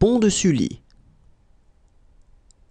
Pont de Sully.